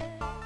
Yeah.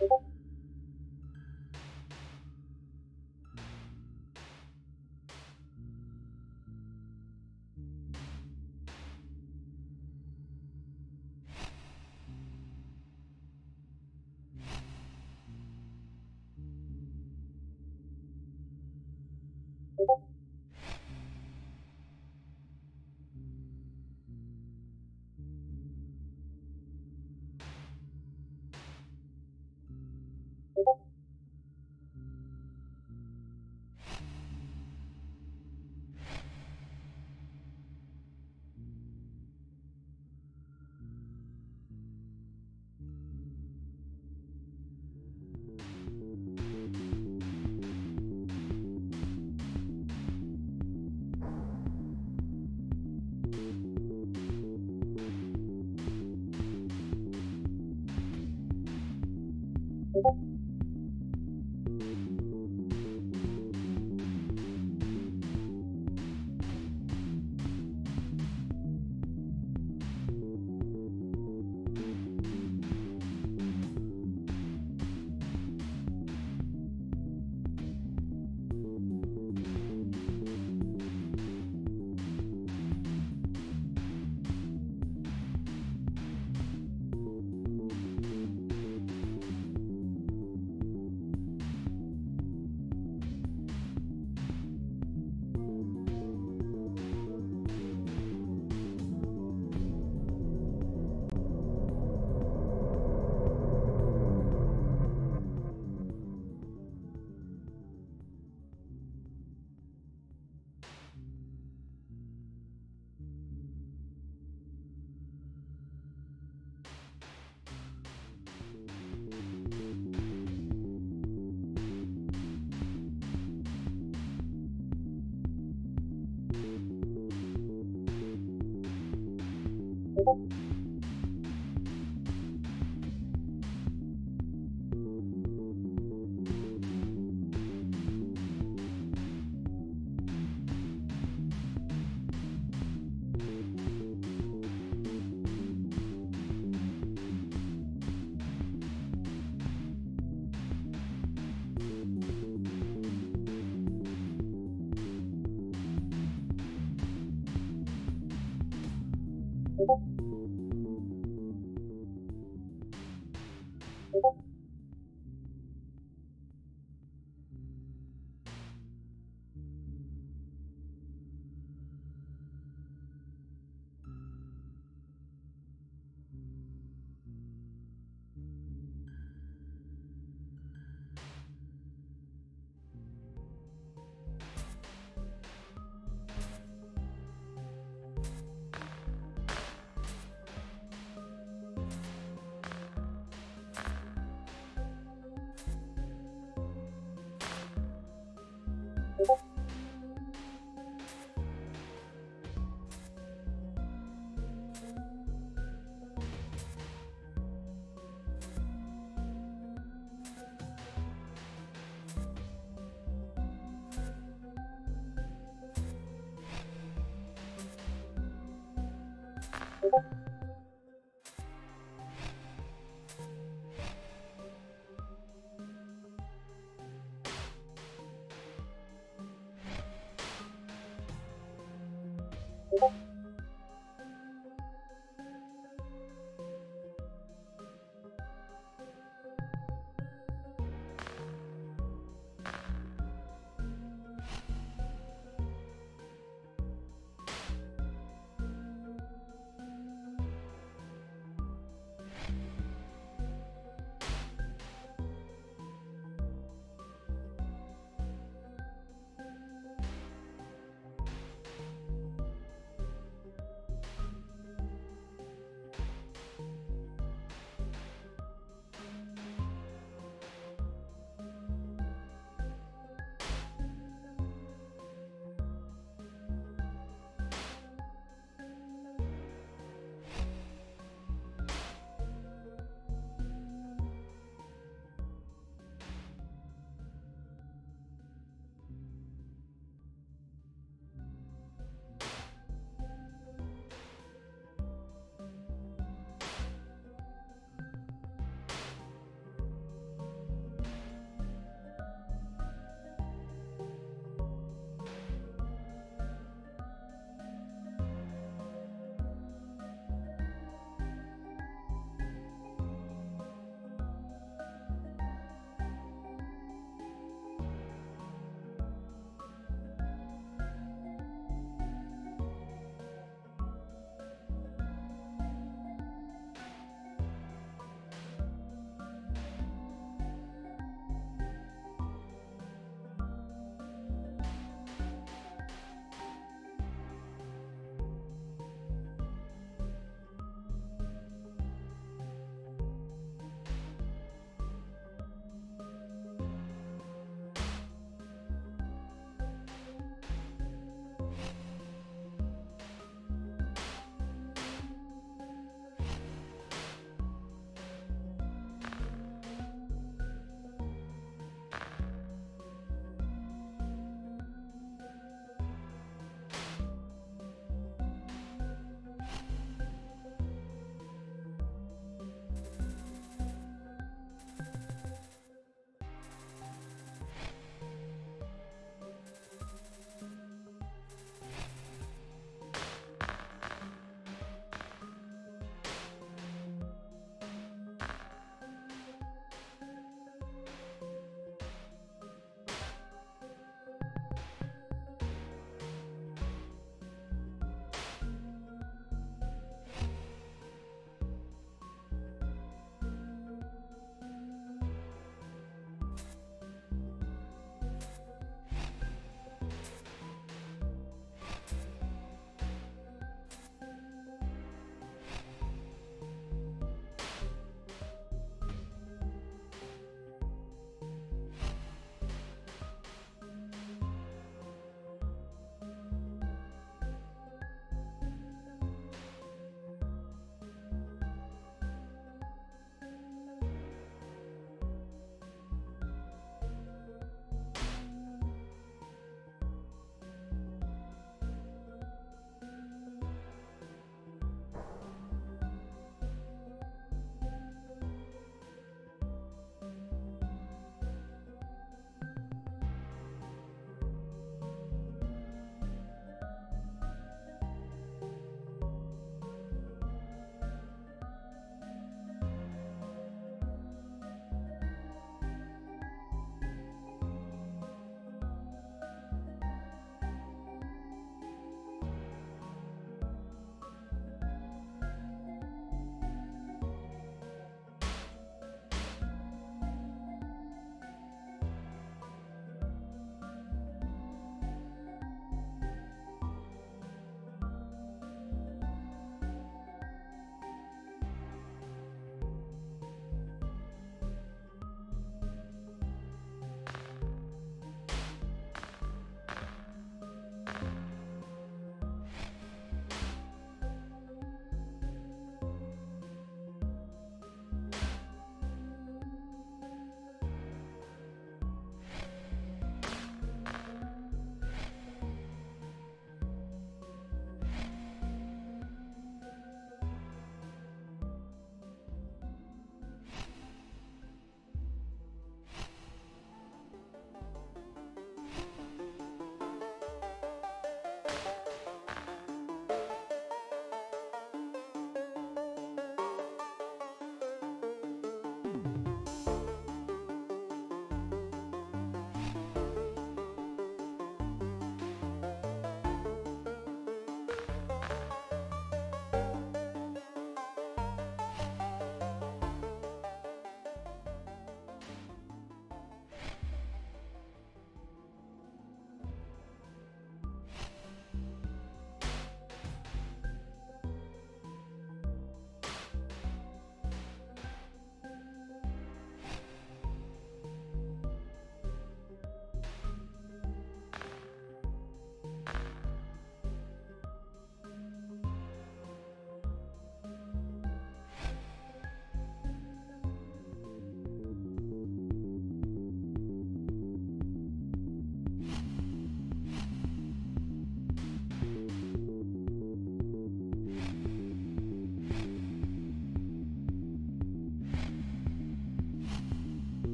you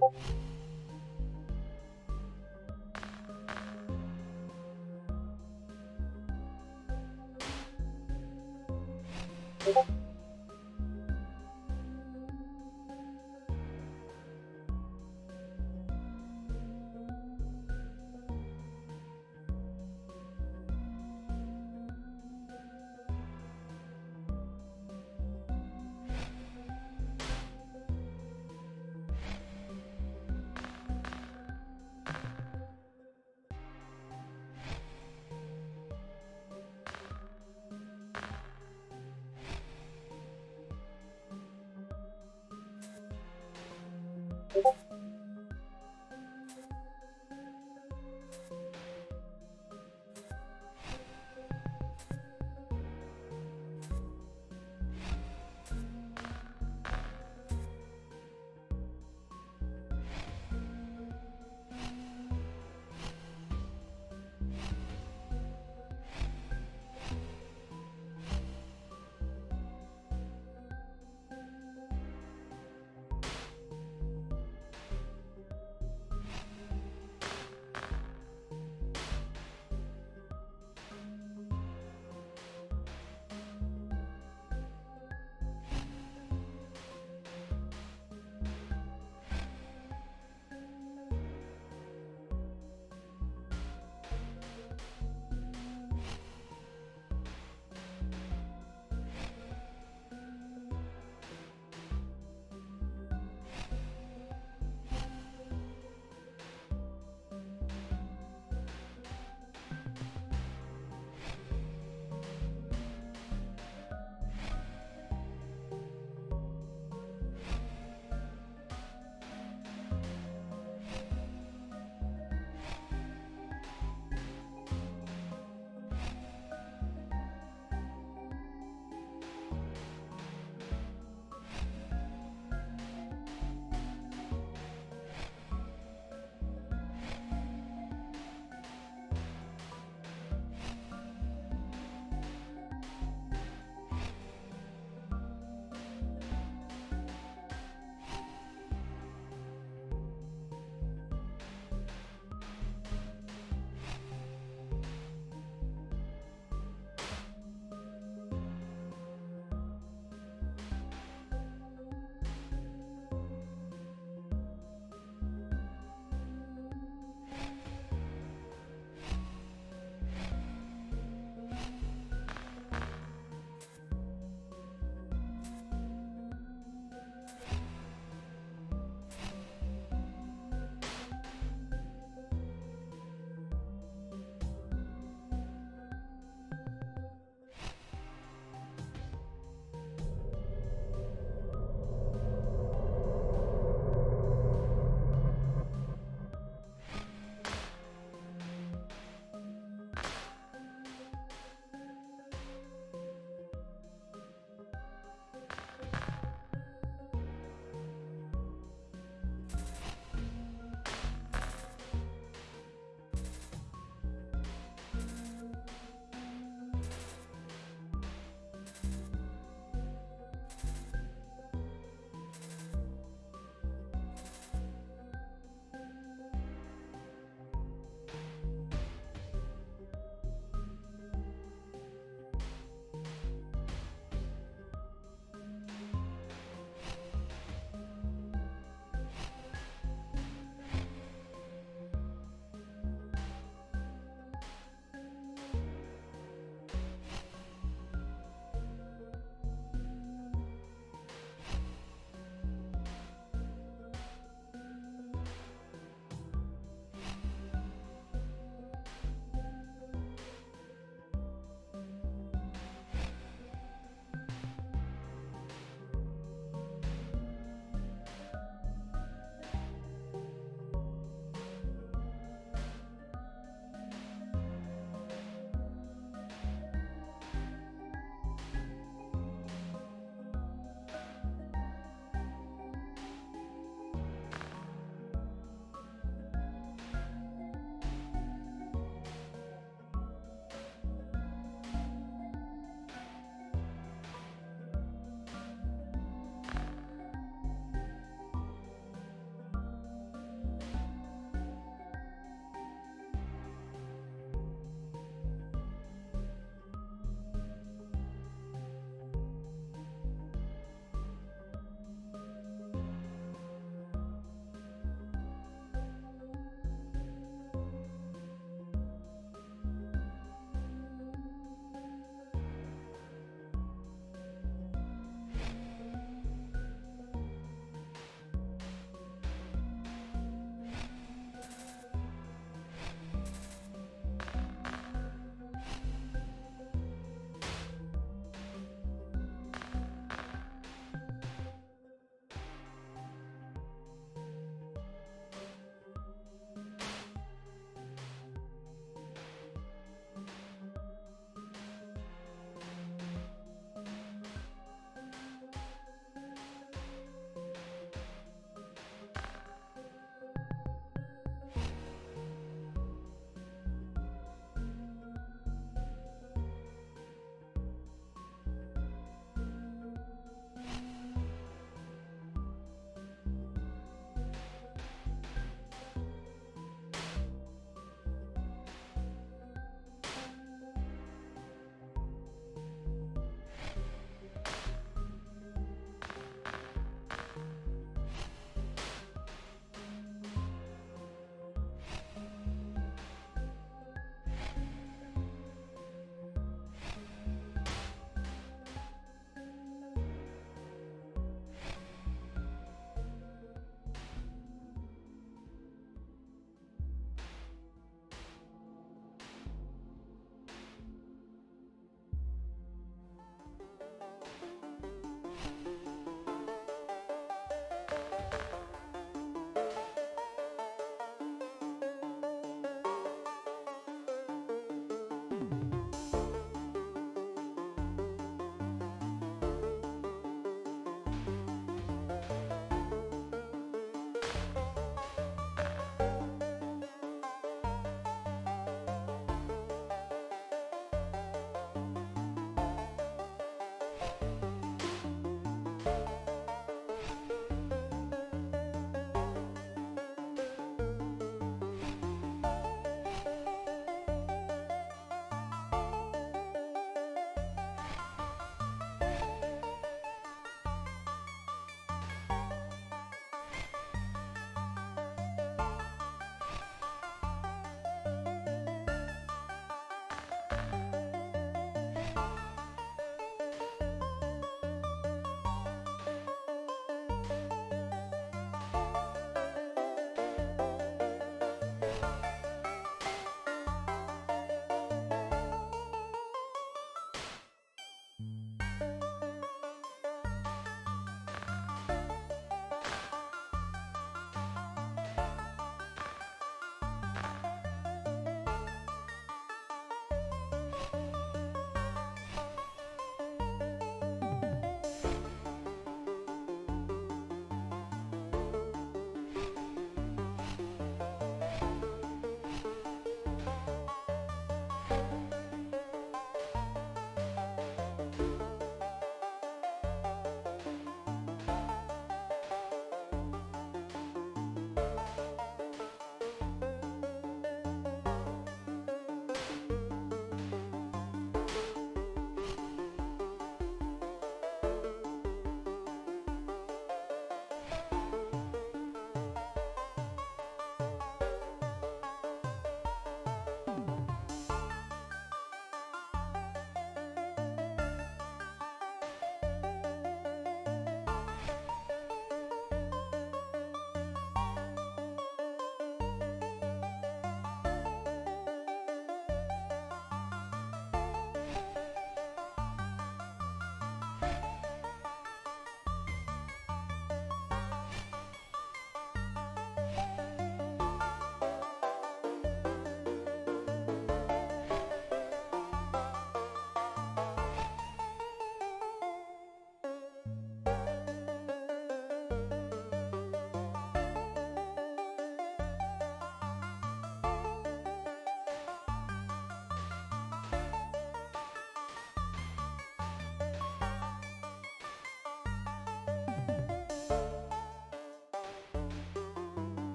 Thank.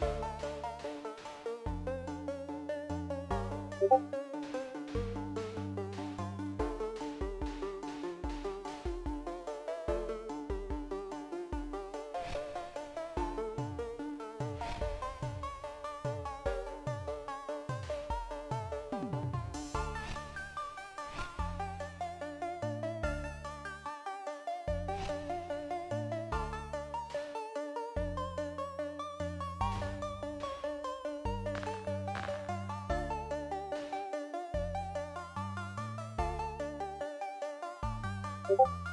Thank you. you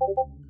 Thank you.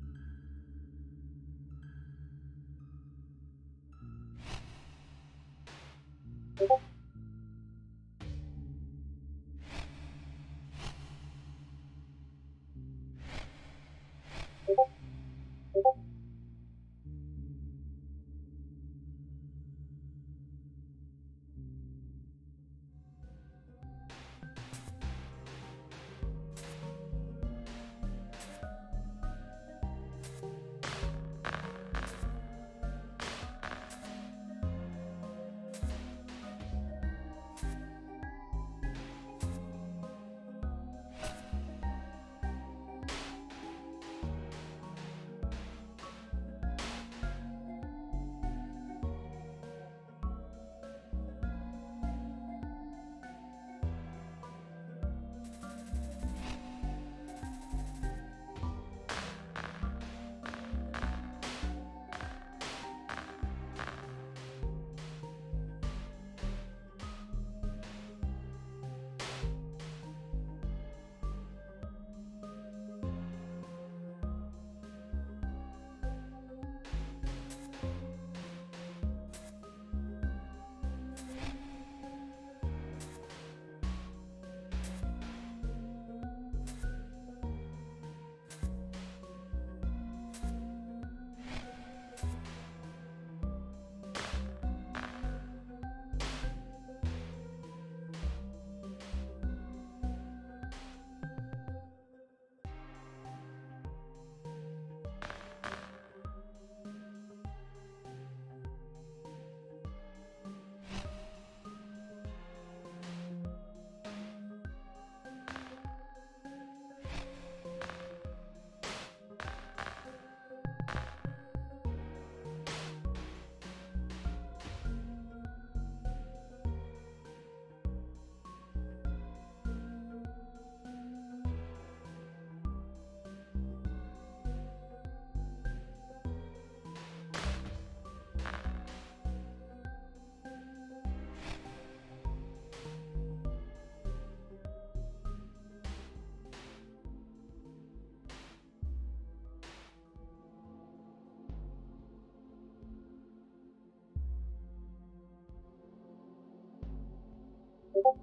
you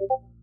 you